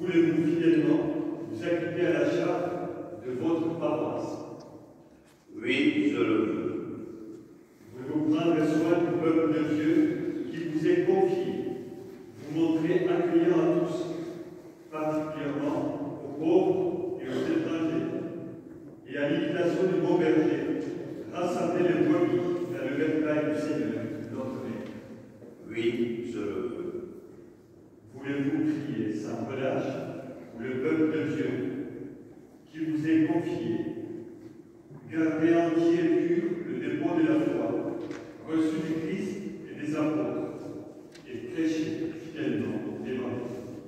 Voulez-vous fidèlement vous acquitter à la charge de votre paroisse? Oui, je le veux. Voulez-vous prendre soin du peuple de Dieu qui vous est confié Vous montrer accueillant à tous, particulièrement aux pauvres et aux étrangers, et à l'imitation du bon berger, rassembler les brebis vers le bercail du Seigneur, notre Maître. Oui, je le veux. Relâche pour le peuple de Dieu qui vous est confié Gardez entier et pur le dépôt de la foi, reçu du Christ et des apôtres, et prêchez fidèlement l'Évangile.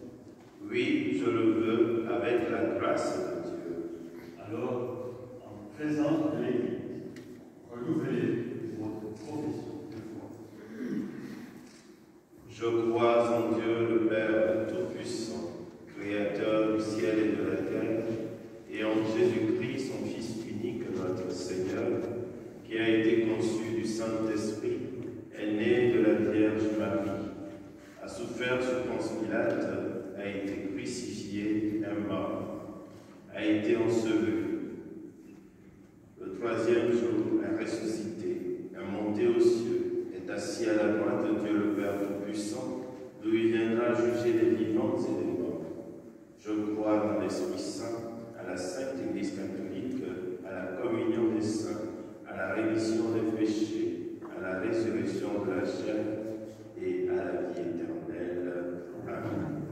Oui, je le veux avec la grâce de Dieu. Alors, en présence de l'Église, renouvelez votre profession de foi. Je crois du Saint-Esprit, est né de la Vierge Marie, a souffert sous Ponce Pilate, a été crucifié et mort, a été enseveli. Le troisième jour est ressuscité, est monté aux cieux, est assis à la droite de Dieu le Père Tout-Puissant, d'où il viendra juger les vivants et les morts. Je crois dans l'Esprit Saint, à la Sainte Église catholique on réfléchit à la résurrection de la chair et à la vie éternelle. Amen.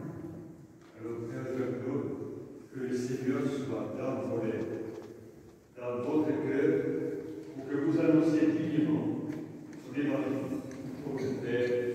Alors, Père de que le Seigneur soit dans vos lèvres, dans votre cœur, pour que vous annonciez dignement son évangile au Père